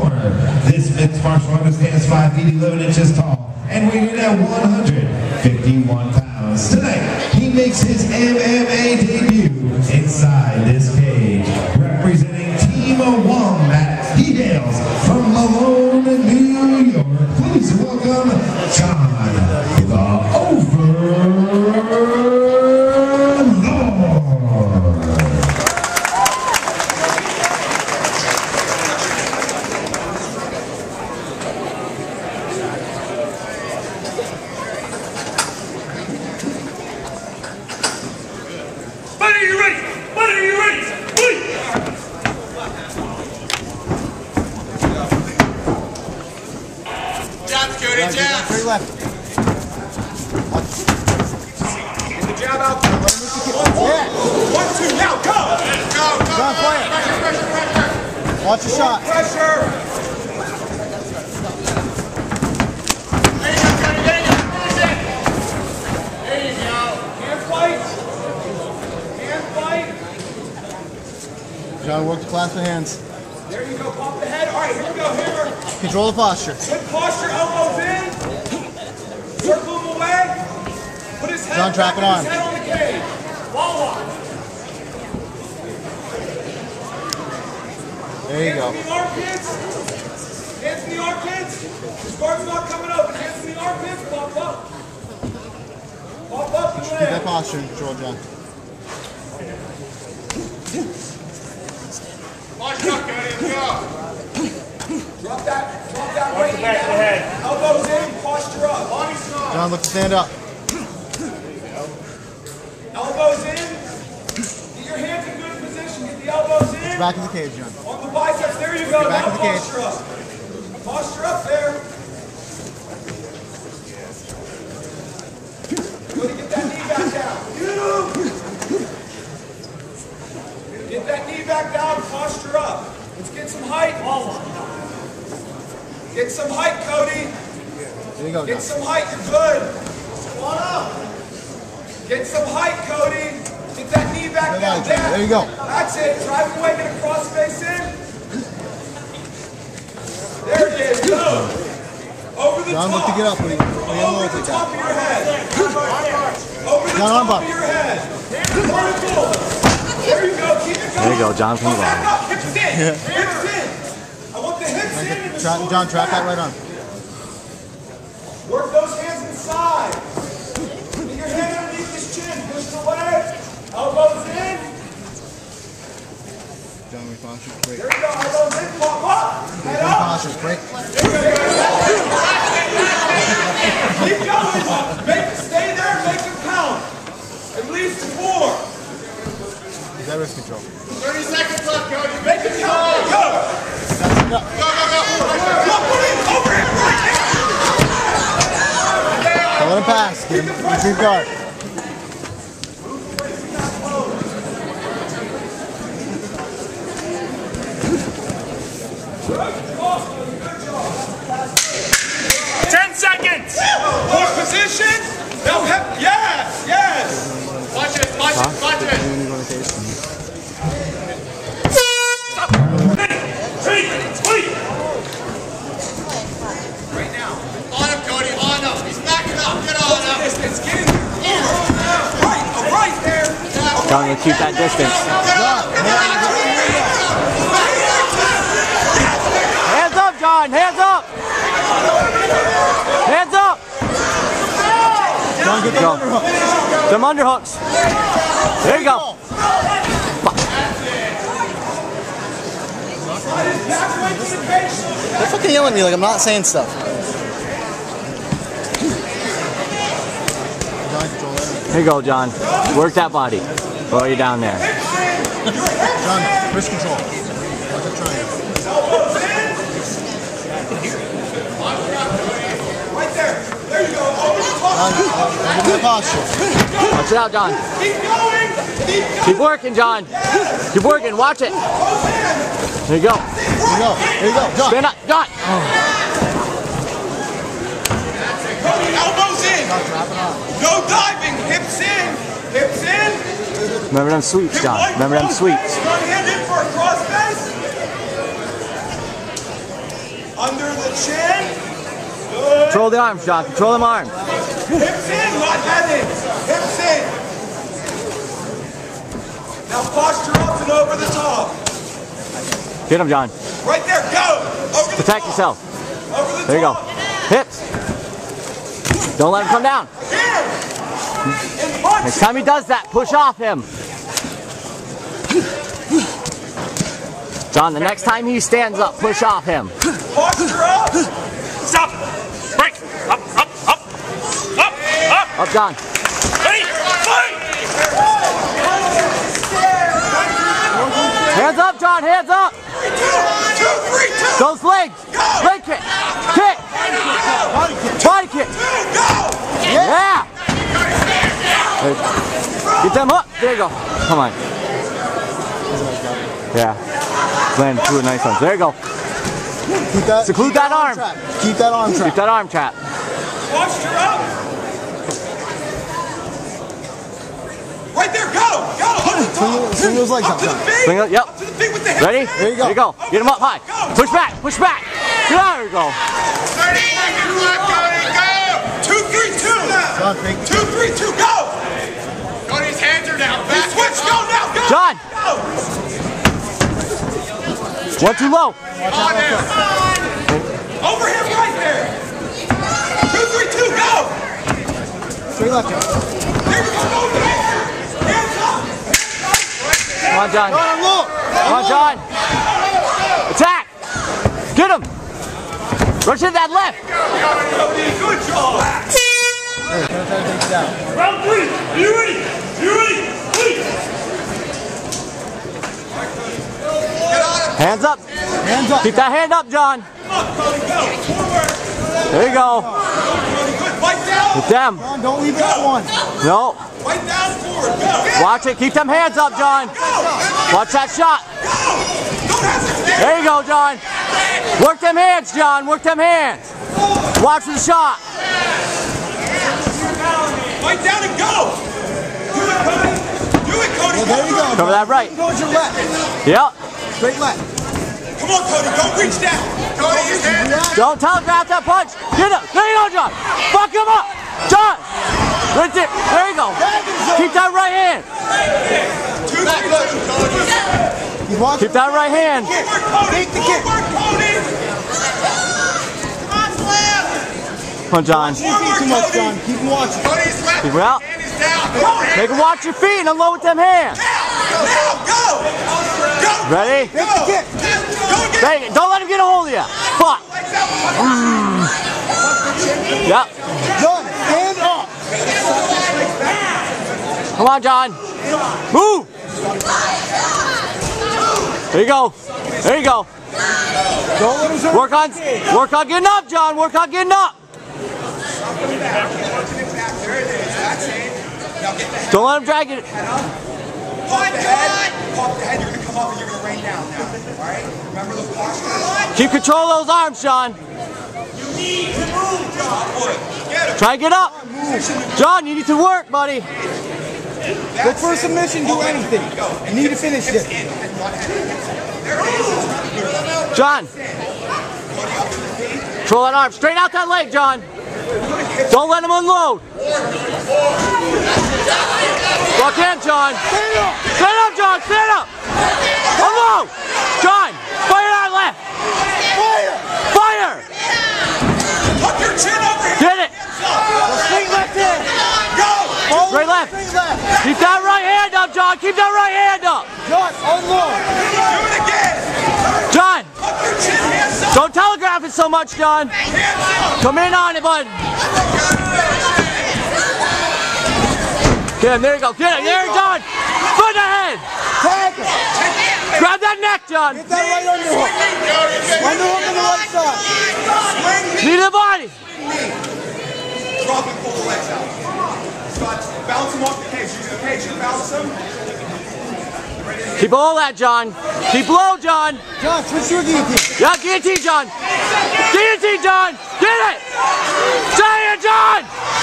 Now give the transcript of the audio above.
corner. This mixed martial artist stands 5 feet 11 inches tall and weighing at 151 pounds. Tonight, he makes his MMA debut inside this cage, representing Team Wombat. He hails from Malone, New York. Please welcome John the Overlord. Buddy, are you ready? Buddy, are you ready? Wait! Jab, Cody, jab. Three left. Get the jab out there. Yeah. One, two, now go. Go, go. John, play it. Pressure, pressure, pressure. Watch your shot. Pressure. There you go, Cody. There you go. Finish it. There you go. Hand fight. Hand fight. John, work the clasp of hands. There you go. Pop the head. All right, here we go. Hammer. Control the posture. Good posture. Elbows in. Circle him away. Put his head John, trap back it on. His head on the cage. Wall lock. There you go. Hands in the armpits. Hands in the armpits. Scarf's not coming up. Hands in the armpits. Pop up. Pop up and Keep that posture in control, John. Watch out, Cody. Let's go. Drop that. Drop that Watch weight the back of the head. Elbows in. Posture up. Body strong. John, look to stand up. Elbows in. Get your hands in good position. Get the in. Back of the cage, John. On the biceps. There you go. Back now of the cage. posture up. Posture up there. Cody, get that knee back down. Get that knee back down. Posture up. Let's get some height. Get some height, Cody. There you go, Get John. some height. You're good. Squat up. Get some height, Cody. Get that knee back Good down. eye, John. There you go. That's it. Drive away. Get a cross face in. There it is. Go. Over the John, top. look to get up when you, Over the top of your head. Over the John, top of your head. Vertical. There you go. Keep it going. There you go, John from the Come back bottom. up. Hips in. Hips in. I want the hips in and the Tra- John, trap that right arm. Work those hands inside. Get your hand underneath his chin. Push it away. Elbows in. We posture. Break. There you go. Elbows in. Pop up. Head up. posture. Break. Keep going. Make stay there. Make it count. At least four. Is that wrist control? 30 seconds left, Cody. Make it count. Go. Go. Go, go, go. Put over him right now. Don't let him. Get him in deep guard. Ten seconds! More position. Now, hip. Yes, yes. Watch it, watch it, watch it. When you go in the cage. Three, wait! Right now. On him, Cody, on him. He's backing up. Get on him. Distance. Get in. Right, oh, right there. John, you keep that distance. Hands up, John! Hands up! Hands up! John, get the Go. underhook. Them underhooks. There you go. They're fucking yelling at me like I'm not saying stuff. John, control that. Here you go, John. Work that body. While you're down there. John, wrist control. Watch that triangle. Right there. There you go. Over the top. John, give me that posture. Watch it out, John. Keep going. Keep going. Keep working, John. Keep working. Watch it. There you go. There you go. There you go. John. Stand up, John. Cody, elbows in. Trap. No diving. Hips in. Hips in. Remember them sweeps, John. Remember them sweeps. face. Front hand in for a cross face. Control the arms, John. Control them arms. Hips in, in. Hips in. Now posture up and over the top. Get him, John. Right there, go. Over the Protect yourself. Over the There you go. Hips. Don't let him come down. Here. Next time he does that, push off him. John, the next time he stands up, push off him. Stop. Break. Up, up, up. Up, up. Up, John. Ready. Fight. Hands up, John. Hands up. Those legs. Leg kick. Kick. Body kick. Two, go. Yeah. Get them up. There you go. Come on. Yeah. Land two nice ones. There you go. Keep that, Seclude keep that arm. trap. Keep that arm Keep trap. that arm trap. Posture up. Right there, go. Go. Up the Swing, swing those legs Up up, to the feet. Swing it, yep. Up to the feet with the Ready? There you go. There you go. Get him up high. Push back. Push back. There you go. Two, three, two. John, fake. Two, three, two, go. Switch, go now, go. John. Go. One too low. Over him right there. Two, three, two, go. Straight left, John. There you go. Over there. Hands. Come on, John. John, look. Come on, John. Attack. Get him. Rush in that left. Good job. Hey, try to take it down. Round three. Are you ready? Are you ready? Wait. Hands up. Hands up. Keep that hand up, John. Come on, Cody, go. Forward. There you go. Cody, good. Fight down. With them. John, don't leave it at one. No. Fight down, forward. Go. Watch it. Keep them hands up, John. Watch that shot. Go. Don't hesitate. There you go, John. Work them hands, John. Work them hands. Watch the shot. Fight down and go. Do it, Cody. Do it, Cody. Well, there you go. Cover that right. Go with your left. Yep. Straight left. Come on, Cody. Don't reach down. Cody, his hands. Yeah. Don't telegraph that punch. Get him. There you go, John. Fuck him up. John. Right there. There you go. Keep that right hand. Two, three, two. He's watching. Keep that right hand. Forward, Take the kick. Come on, John. Keep your too much, John. Keep him watching. Cody's left Keep it out. hand is down. Make him watch your feet and unload with them hands. Now, go. Go. Ready? Take the kick. Go it. Don't let him get a hold of you. Fuck. legs. Yep. John, stand up. Come on, John. Move. There you go. There you go. Don't let him turn. Work on, work on getting up, John. Work on getting up. Don't let him drag it. Pop the head. Pop the head. Come up and you're gonna rain down now. All right. Remember those postures. Keep control of those arms, John. You need to move, John. Get. Try and get up. John, you need to work, buddy. Look for a submission. Do anything. You need to finish this. John. Control that arm. Straight out that leg, John. Don't let him unload. Walk in, John. Stand up. John. Stand up. Unload. John, fire that left. Fire. Fire. Tuck your chin over here. Get it. Straight left hand. Go. Left. Left. Keep that right hand up, John. Keep that right hand up. John, unload. Do it again. John, Tuck your chin. Hands up. Don't telegraph it so much, John. Come in on it, bud. Get him. There you go. Get him. There. John. Foot ahead. Grab that neck, John. Get that right underhook. Underhook on the right side. To the body. Drop and pull the legs out. Bounce him off the cage. Use the cage. You bounce him. Keep all that, John. Keep low, John. John, switch your guillotine. Yeah, guillotine, John. Guillotine, John. Get it. Say it, John.